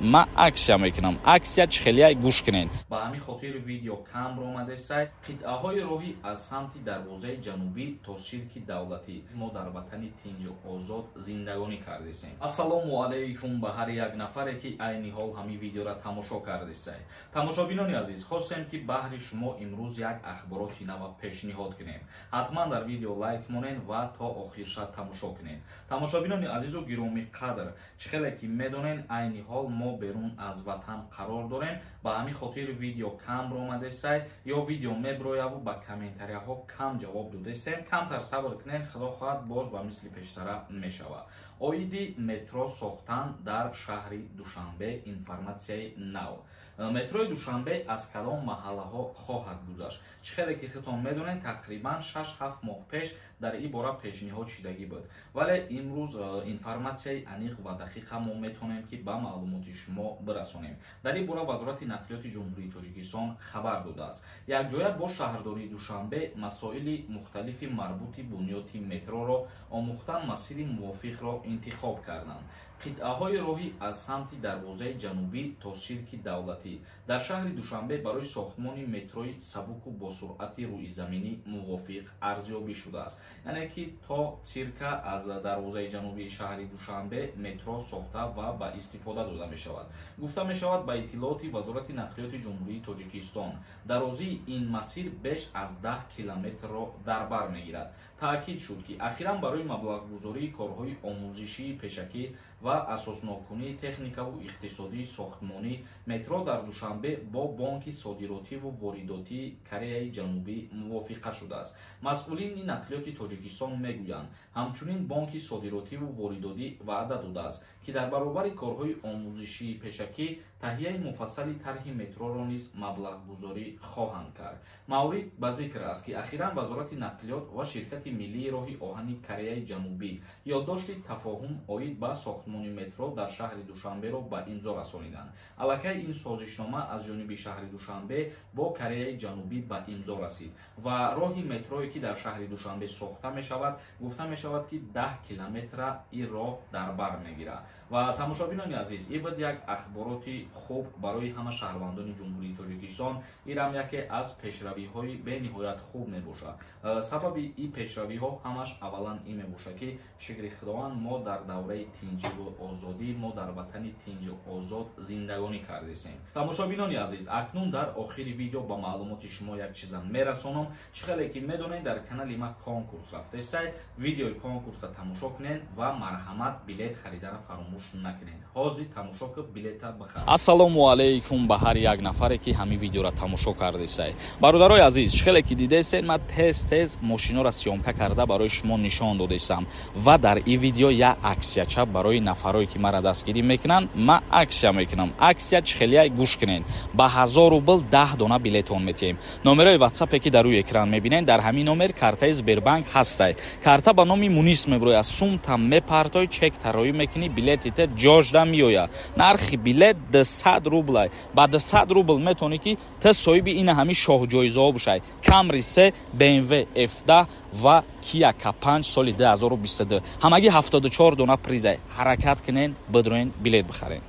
ман аксия мекунам. Аксия чихелия гӯш кунед. Ба ҳамин хотир видео камро омадесай қитъаҳои роҳӣ аз самти дарвозаи ҷанубӣ то сирки давлатӣ. Мо дар ватани тинҷу озод зиндагонӣ кардесем ассалому алайкум. Ба ҳар як нафаре ки айни ҳол ҳамин видеоро тамошо кардесай тамошобинони азиз хостем ки баҳри шумо имрӯз як ахбороти нава пешниҳод кунем. Ҳатман дар видео лайк монед ва то охирша тамошо кунед. Тамошобинони азизу гиромӣ қадр чӣ хеле ки медонед айни ҳол мо берун аз ватан қарор дорем. Ба ҳамин хотир видео камро омадесай ё видео меброяву ба комментарияҳо кам ҷавоб додесем камтар сабр кунед. Худо хоҳад боз ба мисли пештара мешавад оиди метро сохтан дар шаҳри душанбе информатсияи нав. Метрои душанбе аз кадом маҳаллаҳо хоҳад гузашт. Чӣ хеле ки худтон медонед тақрибан шаш-ҳафт моҳ пеш дар ин бора пешниҳод шудагӣ буд. Вале имрӯз информатсияи аниқ ва дақиқа мо метавонем ки ба маълумоти шумо бирасонем. Дар ин бора вазорати нақлиёти ҷумҳурии тоҷикистон хабар додааст. Якҷоя бо шаҳрдории душанбе масоили мухталифи марбути бунёди метроро омӯхтан масири мувофиқро интихоб карданд. Қитъаҳои роҳӣ аз самти дарвозаи ҷанубӣ то сирки давлатӣ. Дар шаҳри душанбе барои сохтмони метрои сабуку бо суръати рӯизаминӣ мувофиқ арзёбӣ шудааст. Яъне ки то сирка аз дарвозаи ҷанубии шаҳри душанбе метро сохта ва ба истифода дода мешавад. Гуфта мешавад ба иттилооти вазорати нақлиёти ҷумҳурии тоҷикистон. Дарозии ин масир беш аз даҳ километрро дар бар мегирад. Таъкид шуд ки ахиран барои маблағгузории корҳои омӯзишии пешакӣ ва асоснокунии техникаву иқтисодии сохтмонӣ метро дар душанбе бо бонки содиротиву воридотии кореяи ҷанубӣ мувофиқа шудааст масъулини нақлиёти тоҷикистон мегӯянд ҳамчунин бонки содиротиву воридодӣ ваъда додааст ки дар баробари корҳои омӯзишии пешакӣ таҳияи муфассали тарҳи метроро низ маблағгузорӣ хоҳанд кард маврид ба зикр аст ки ахиран вазорати нақлиёт ва ширкати миллии роҳи оҳани кореяи ҷанубӣ ёддошти тафоҳум оид ба сохтмони метро дар шаҳри душанберо ба имзо расониданд аллакай ин созишнома аз ҷониби шаҳри душанбе бо кореяи ҷанубӣ ба имзо расид ва роҳи метрое ки дар шаҳри душанбе сохта мешавад гуфта мешавад ки даҳ километра ин роҳ дар бар мегирад ва тамошобинони азиз ин буд як ахбороти хуб барои ҳама шаҳрвандони ҷумҳурии тоҷикистон инам яке аз пешравиҳои бениҳоят хуб мебошад. Сабаби ин пешравиҳо ҳамаш аввалан ин мебошад ки шукри худованд мо дар давраи тинҷиву озодӣ мо дар ватани тинҷу озод зиндагонӣ кардесем. Тамошобинони азиз акнун дар охири видео ба маълумоти шумо як чиза мерасонам чӣ хеле ки медонед дар канали ма конкурс рафтесай видеои конкурса тамошо кунед ва марҳамат билет харидара фаромӯш накунед. Ҳозир тамошо ки билета бихар ассалому алайкум ба ҳар як нафаре ки ҳамин видеоро тамошо кардесай бародарои азиз чӣ хеле ки дидесед ман тез тез мошиноро сёмка карда барои шумо нишон додесам ва дар ин видео як аксияча барои нафарое ки мара дастгирӣ мекунанд ман аксия мекунам. Аксия чихелия гӯш кунед? Ба ҳазор рубл даҳ дона билетон метиҳем. номерои ватсапе ки дар рӯи экран мебинед дар ҳамин номер картаи сбербанк ҳастай карта ба номи мунис меброяд сумта мепартои чек тарроӣ мекунӣ билетите ҷожда меояд. Нархи билет дсад рублай. Ба дсад рубл метавонӣ ки та соҳиби ина ҳамин шоҳҷоизаҳо бошад камри се бмв f10 ва кия к5 соли 2022 ҳамагӣ 74 дона призай. Ҳаракат кунед бидроен билет бихаред